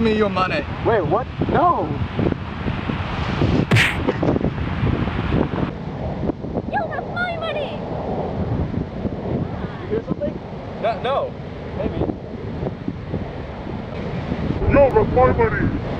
me your money. Wait, what? No. Yo, that's my money! You hear something? No, no. Maybe. Yo, that's my money.